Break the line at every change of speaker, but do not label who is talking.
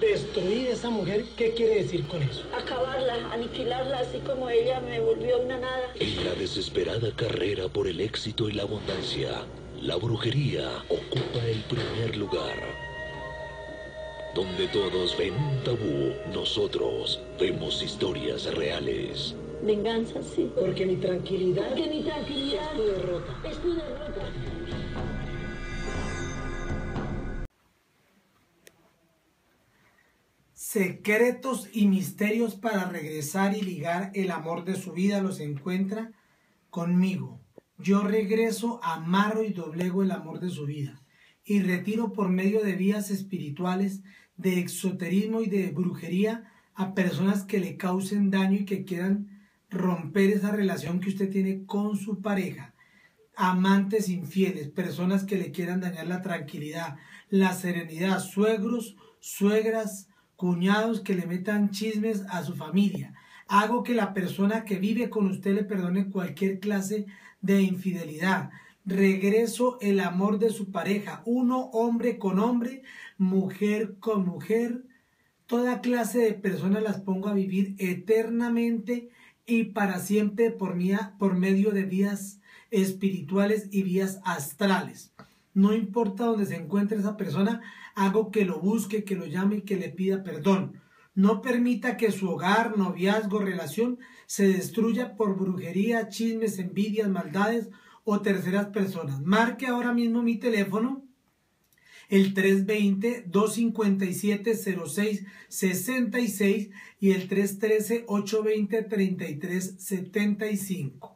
Destruir esa mujer, ¿qué quiere decir con eso?
Acabarla, aniquilarla, así como ella me volvió una nada.
En la desesperada carrera por el éxito y la abundancia, la brujería ocupa el primer lugar. Donde todos ven un tabú, nosotros vemos historias reales.
Venganza, sí.
Porque mi tranquilidad
Porque mi tranquilidad
es tu derrota.
es tu derrota.
Secretos y misterios para regresar y ligar el amor de su vida los encuentra conmigo. Yo regreso, amarro y doblego el amor de su vida y retiro por medio de vías espirituales, de exoterismo y de brujería a personas que le causen daño y que quieran romper esa relación que usted tiene con su pareja. Amantes infieles, personas que le quieran dañar la tranquilidad, la serenidad, suegros, suegras, cuñados que le metan chismes a su familia. Hago que la persona que vive con usted le perdone cualquier clase de infidelidad. Regreso el amor de su pareja, uno hombre con hombre, mujer con mujer. Toda clase de personas las pongo a vivir eternamente y para siempre por, por medio de vías espirituales y vías astrales. No importa dónde se encuentre esa persona, hago que lo busque, que lo llame y que le pida perdón. No permita que su hogar, noviazgo, relación se destruya por brujería, chismes, envidias, maldades o terceras personas. Marque ahora mismo mi teléfono, el 320-257-0666 y el 313-820-3375.